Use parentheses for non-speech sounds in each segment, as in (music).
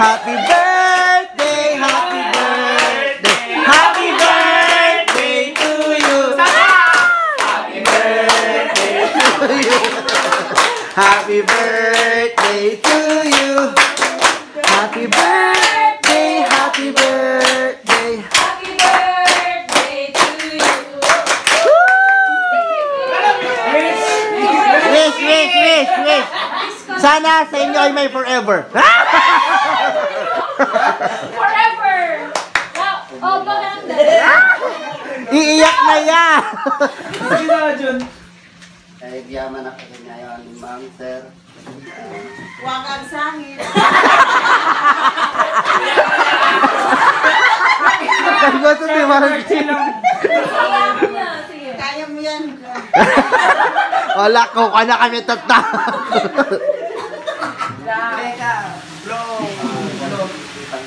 Happy birthday, happy birthday, happy birthday to you. Happy birthday to you. Happy birthday to you. Happy birthday, happy birthday. Happy birthday to you. Wish, wish, wish, wish. Sana sa inyo ay may forever. (laughs) Forever. Oh, ang Iiyak na yan. Sige na, Jun. Kahit yaman ako sa ngayon, ma'am, sir. Wakang sangit. Kaya sa di parang Sige. Kaya mo yan. Wala ko, kana kami tata. Teka. Pag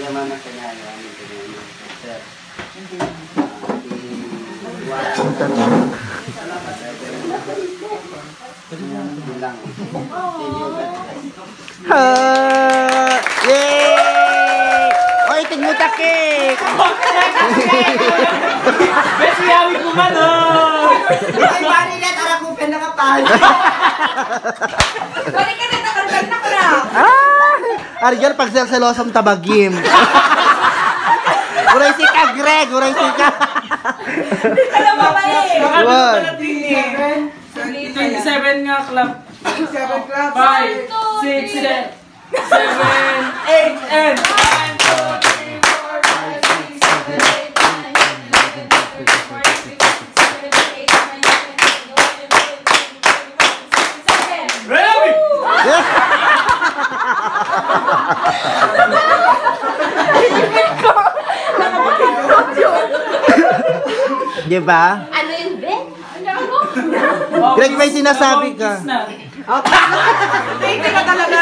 yaman ako sa ngayon, sir. Bilang. Ha! Yay! Oy, tigmuta cake! Best yawi ko man, oh! Ay, pari na, tara ko pinakapal. (laughs) Ah! Aryan, pag selselosong tabagim. Guray si ka, Greg! Guray si ka! Alam mo ba eh? Baka One. pala tini. 27 nga, club. Seven club. 5, 6, 7, 8, and... Ready? Di ba? Ano yun? Ano ako? Greg, may sinasabi ka. Na. Hindi ka talaga.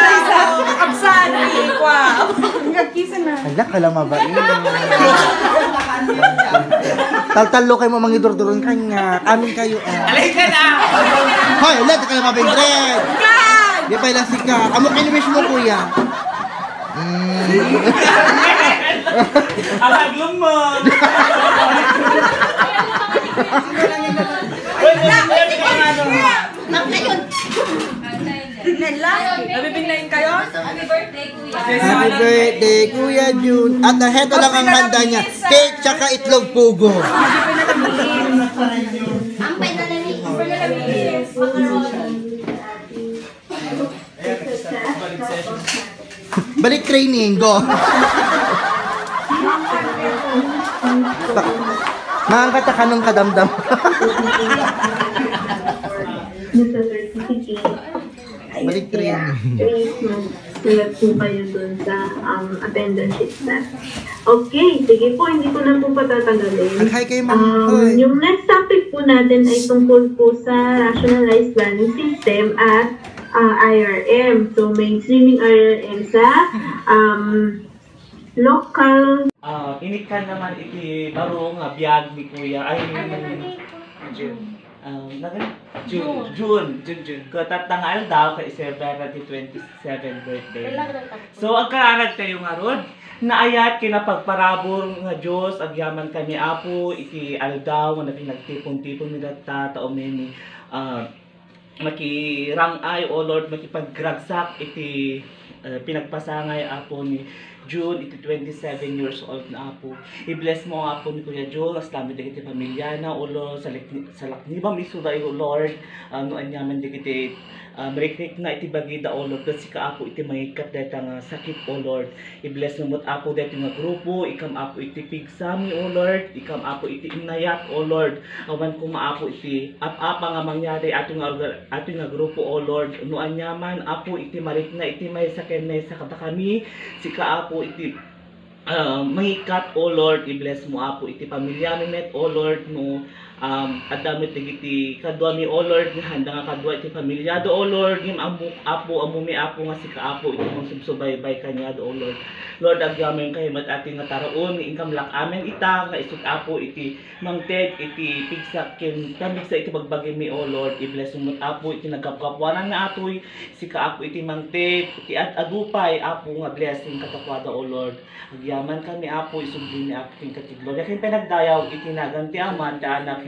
Absan. Ikwa. Nagkisa na. Ala, kala mabain. Taltalo kayo mo mangidurduron kanya. Amin kayo. ah. Alay ka na! Hoy, ulit, kala mabain, Greg! Di pa ilang sika. Amo kiniwish mo, kuya. Mm. Mo! Ka nga naman. Nabibiglayin kayo? Happy birthday, kuya. Happy birthday, Kuya June. At heto lang ang handa niya. Cake tsaka itlog pugo. Ampay Balik training, go. Maangkat ka nung kadamdam. sa certificate ay Balik training. sulat po kayo dun sa um, sheet na. Okay, sige po, hindi ko na po patatagalin. Hi kay Ma'am Um, yung next topic po natin ay tungkol po sa rationalized planning system at uh, IRM. So, mainstreaming IRM sa um, local. Ah, inikan naman iti baro nga biyag ni Kuya. Ay June. Um, nagan June, June, June, June. Katatangal daw ka isebra ti 27 birthday. So ang kararag tayo nga rod, naayat kinapagparabor nga Dios agyaman kami apo iti aldaw nga pinagtipon-tipon ni data taom ni ah makirangay o Lord makipaggragsak iti uh, pinagpasangay apo ni June iti 27 years old na apo. I-bless mo ang apo ni Kuya June, as dami di kiti pamilya na o Lord, sa, sa laknibang isuday o Lord, ano anyaman di kiti marikrik na iti bagida o Lord, kasi ka apo iti mayikat deta nga sakit o Lord. I-bless mo mo't apo dito nga grupo, ikam apo iti pigsami o Lord, ikam apo iti inayat o Lord, awan ko maapo iti ap-apa nga mangyari nga orga- ato nga grupo o Lord. No anyaman apo iti marik na iti may sakit may sakata kami. Si kaapo iti uh, mangikat o Lord i-bless mo apo iti pamilya mi met o Lord no um, at damit iti kadwa mi o Lord nga handa nga kadwa iti pamilya do o Lord ngim amu apo amu mi apo nga si kaapo iti mong subsubaybay kanya do o Lord. Lord agyamen kay mat ating nga taraon ingkam lak amen ita nga isut apo iti mangted iti pigsak ken tamig sa iti bagbagi mi o Lord. I-bless mo apo iti nagkapkapwanan na atoy si kaapo iti mangted iti ad adupay apo nga blessing katakwada o Lord. Agyaman kami apo isubli ni apo king katigloria. Ken pinagdayaw iti naganti aman ta anak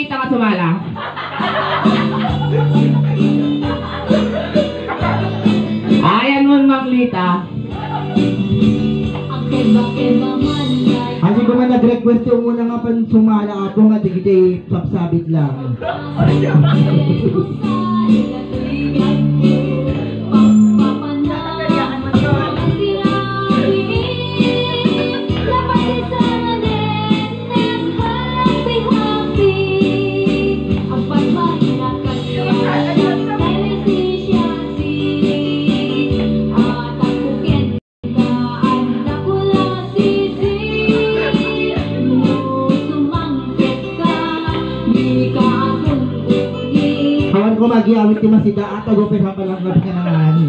Lita ka sumala. Ayan nun Ma'am Lita. Kasi kung man nag-request yung muna nga pan sumala ako nga digitay sapsabit lang. Ko magiamit ti masida at agopin pa lang gabi ka naman.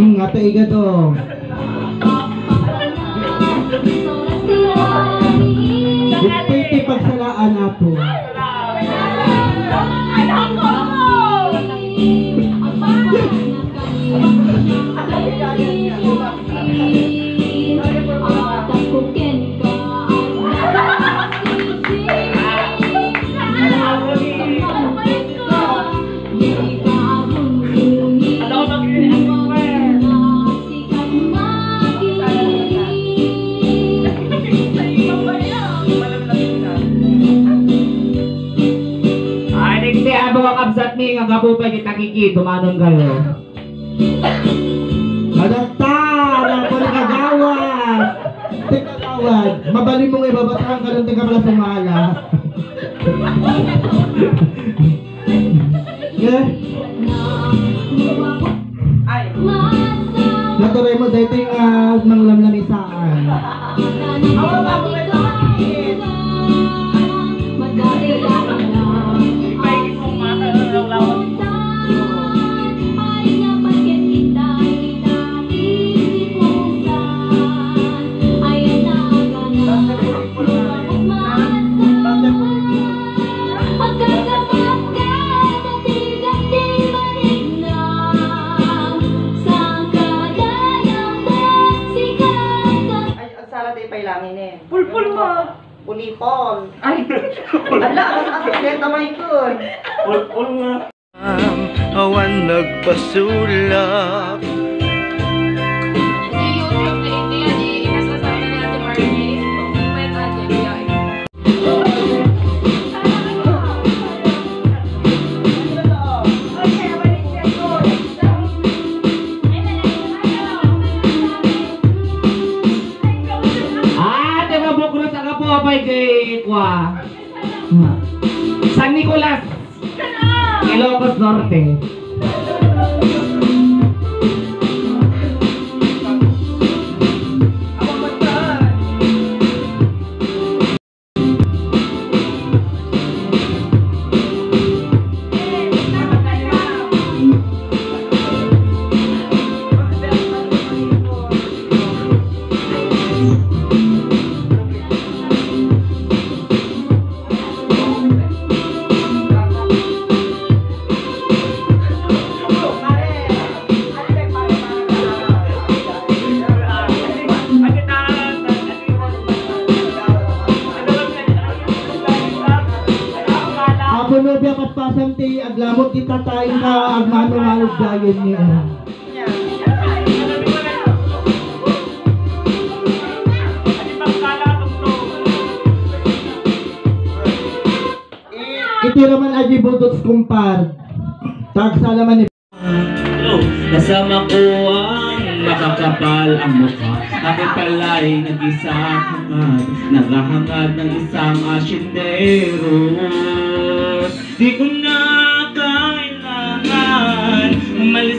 Hmm, ate iga to. Pa kita kiki tumanon kayo. Madagta! Ni kagawad! Ti kagawad! Mabali mong ibabatang ka nung ti ka pala sumala. (laughs) Pulipon. Ay. Ala, ang sakit naman ko. Ul-ul nga. awan nagpasulap ang gapo apay kay Kwa. San Nicolas. Ilocos Norte. Patpasam ti aglamot kita tayo ka agmano-malog dayon niya. Iti raman aji budots kumpar. Tagsalaman ni Hello. Kasama ko ang makakapal ang mukha. Ako pala'y nag-isa hangad. Naghahangad ng isang asyendero. Di ko na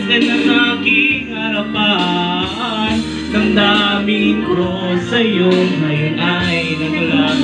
ka na sa aking harapan Damdamin ko sa'yo ngayon ay nagla